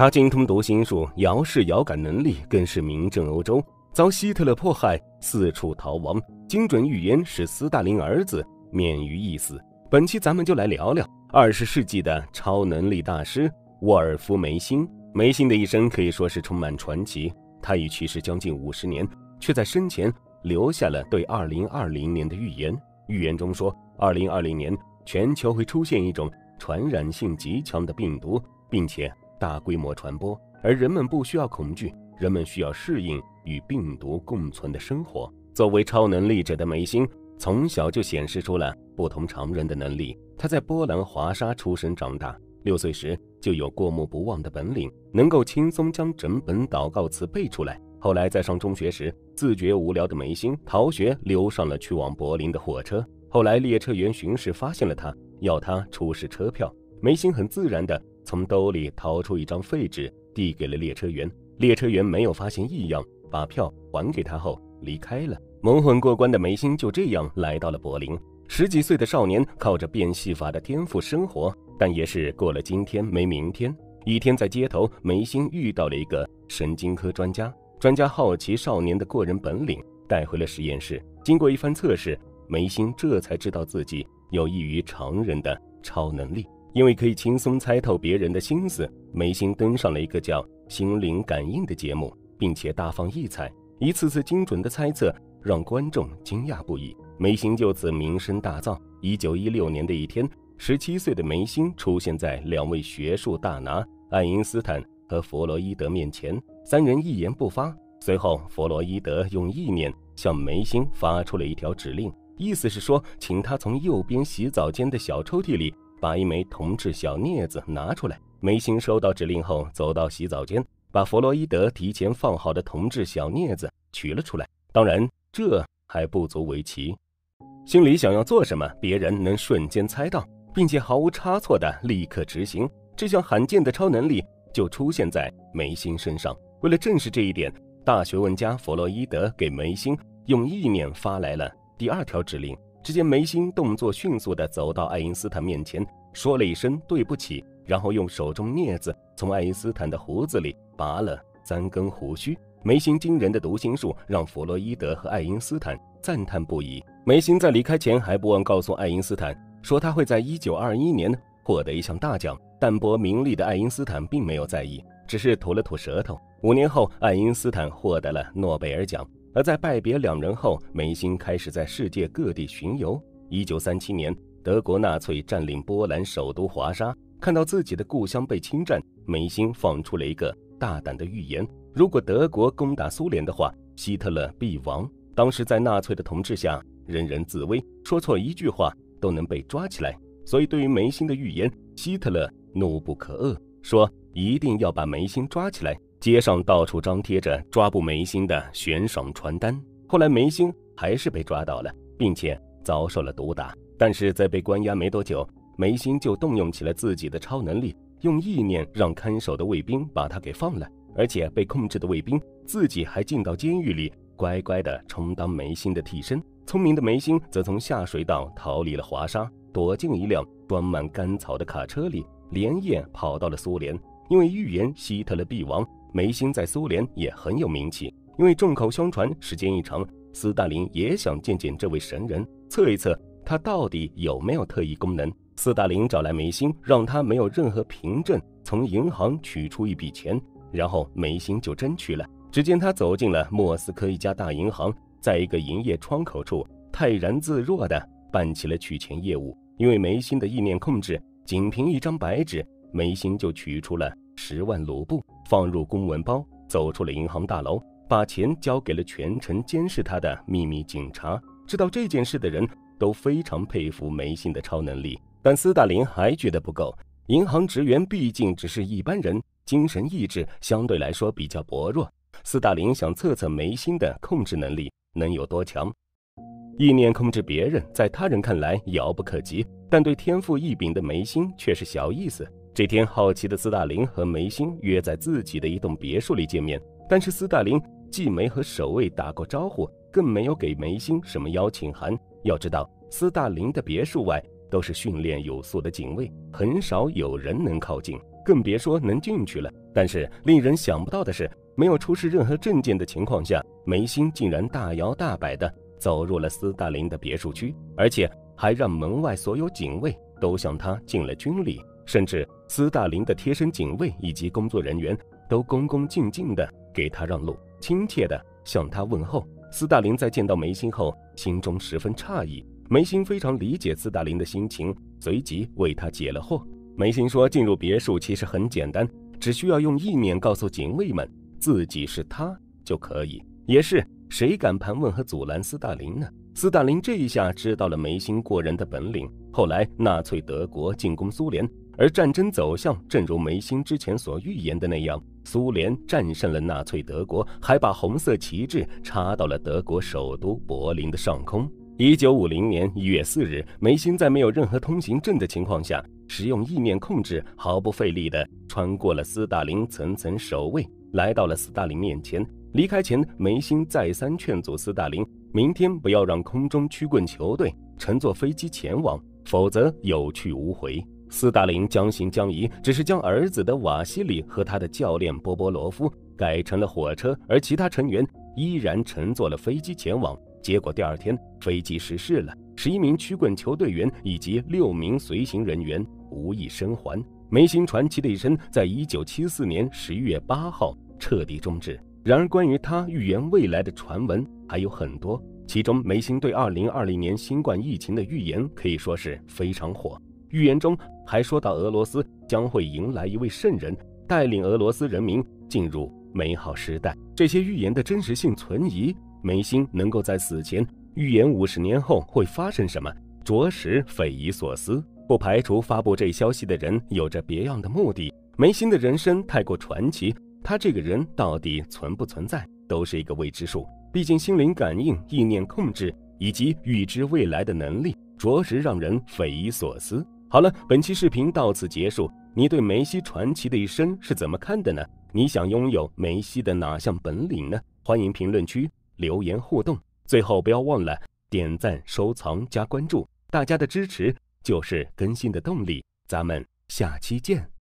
他精通读心术，遥视遥感能力更是名震欧洲，遭希特勒迫害，四处逃亡，精准预言使斯大林儿子免于一死。本期咱们就来聊聊二十世纪的超能力大师沃尔夫·梅辛。梅辛的一生可以说是充满传奇，他已去世将近五十年，却在生前留下了对二零二零年的预言。预言中说，二零二零年全球会出现一种传染性极强的病毒，并且大规模传播，而人们不需要恐惧，人们需要适应与病毒共存的生活。作为超能力者的梅辛，从小就显示出了不同常人的能力。他在波兰华沙出生长大，六岁时就有过目不忘的本领，能够轻松将整本祷告词背出来。后来在上中学时，自觉无聊的梅心逃学，溜上了去往柏林的火车。后来列车员巡视发现了他，要他出示车票。梅心很自然地从兜里掏出一张废纸，递给了列车员。列车员没有发现异样，把票还给他后离开了。蒙混过关的梅心就这样来到了柏林。十几岁的少年靠着变戏法的天赋生活，但也是过了今天没明天。一天在街头，梅心遇到了一个神经科专家。专家好奇少年的过人本领，带回了实验室。经过一番测试，梅心这才知道自己有异于常人的超能力。因为可以轻松猜透别人的心思，梅心登上了一个叫《心灵感应》的节目，并且大放异彩，一次次精准的猜测让观众惊讶不已。梅心就此名声大噪。一九一六年的一天，十七岁的梅心出现在两位学术大拿爱因斯坦和弗洛伊德面前。三人一言不发。随后，弗洛伊德用意念向梅心发出了一条指令，意思是说，请他从右边洗澡间的小抽屉里把一枚铜制小镊子拿出来。梅心收到指令后，走到洗澡间，把弗洛伊德提前放好的铜制小镊子取了出来。当然，这还不足为奇。心里想要做什么，别人能瞬间猜到，并且毫无差错的立刻执行。这项罕见的超能力就出现在梅心身上。为了证实这一点，大学问家弗洛伊德给梅心用意念发来了第二条指令。只见梅心动作迅速地走到爱因斯坦面前，说了一声对不起，然后用手中镊子从爱因斯坦的胡子里拔了三根胡须。梅心惊人的读心术让弗洛伊德和爱因斯坦赞叹不已。梅心在离开前还不忘告诉爱因斯坦，说他会在一九二一年获得一项大奖。淡泊名利的爱因斯坦并没有在意，只是吐了吐舌头。五年后，爱因斯坦获得了诺贝尔奖。而在拜别两人后，梅心开始在世界各地巡游。一九三七年，德国纳粹占领波兰首都华沙，看到自己的故乡被侵占，梅心放出了一个大胆的预言：如果德国攻打苏联的话，希特勒必亡。当时在纳粹的统治下，人人自危，说错一句话都能被抓起来。所以，对于梅心的预言，希特勒怒不可遏，说一定要把梅心抓起来。街上到处张贴着抓捕梅心的悬赏传单。后来梅心还是被抓到了，并且遭受了毒打。但是在被关押没多久，梅心就动用起了自己的超能力，用意念让看守的卫兵把他给放了。而且被控制的卫兵自己还进到监狱里，乖乖地充当梅心的替身。聪明的梅心则从下水道逃离了华沙，躲进一辆装满干草的卡车里，连夜跑到了苏联。因为预言希特勒必亡。梅辛在苏联也很有名气，因为众口相传，时间一长，斯大林也想见见这位神人，测一测他到底有没有特异功能。斯大林找来梅辛，让他没有任何凭证从银行取出一笔钱，然后梅辛就真去了。只见他走进了莫斯科一家大银行，在一个营业窗口处，泰然自若地办起了取钱业务。因为梅辛的意念控制，仅凭一张白纸，梅辛就取出了十万卢布。放入公文包，走出了银行大楼，把钱交给了全程监视他的秘密警察。知道这件事的人都非常佩服梅心的超能力，但斯大林还觉得不够。银行职员毕竟只是一般人，精神意志相对来说比较薄弱。斯大林想测测梅心的控制能力能有多强。意念控制别人，在他人看来遥不可及，但对天赋异禀的梅心却是小意思。这天，好奇的斯大林和梅心约在自己的一栋别墅里见面。但是斯大林既没和守卫打过招呼，更没有给梅心什么邀请函。要知道，斯大林的别墅外都是训练有素的警卫，很少有人能靠近，更别说能进去了。但是令人想不到的是，没有出示任何证件的情况下，梅辛竟然大摇大摆地走入了斯大林的别墅区，而且还让门外所有警卫都向他敬了军礼，甚至斯大林的贴身警卫以及工作人员都恭恭敬敬地给他让路，亲切地向他问候。斯大林在见到梅辛后，心中十分诧异。梅辛非常理解斯大林的心情，随即为他解了惑。梅辛说：“进入别墅其实很简单，只需要用意念告诉警卫们自己是他就可以。也是，谁敢盘问和阻拦斯大林呢？”斯大林这一下知道了梅辛过人的本领。后来，纳粹德国进攻苏联，而战争走向正如梅辛之前所预言的那样，苏联战胜了纳粹德国，还把红色旗帜插到了德国首都柏林的上空。一九五零年一月四日，梅辛在没有任何通行证的情况下，使用意念控制，毫不费力地穿过了斯大林层层守卫，来到了斯大林面前。离开前，梅辛再三劝阻斯大林，明天不要让空中曲棍球队乘坐飞机前往，否则有去无回。斯大林将信将疑，只是将儿子的瓦西里和他的教练波波罗夫改成了火车，而其他成员依然乘坐了飞机前往。结果第二天飞机失事了，十一名曲棍球队员以及六名随行人员无一生还。梅辛传奇的一生在一九七四年十一月八号彻底终止。然而，关于他预言未来的传闻还有很多，其中梅辛对二零二零年新冠疫情的预言可以说是非常火。预言中还说到俄罗斯将会迎来一位圣人，带领俄罗斯人民进入美好时代。这些预言的真实性存疑。梅辛能够在死前预言五十年后会发生什么，着实匪夷所思。不排除发布这消息的人有着别样的目的。梅辛的人生太过传奇，他这个人到底存不存在，都是一个未知数。毕竟心灵感应、意念控制以及预知未来的能力，着实让人匪夷所思。好了，本期视频到此结束。你对梅西传奇的一生是怎么看的呢？你想拥有梅西的哪项本领呢？欢迎评论区。留言互动，最后不要忘了点赞、收藏、加关注，大家的支持就是更新的动力。咱们下期见。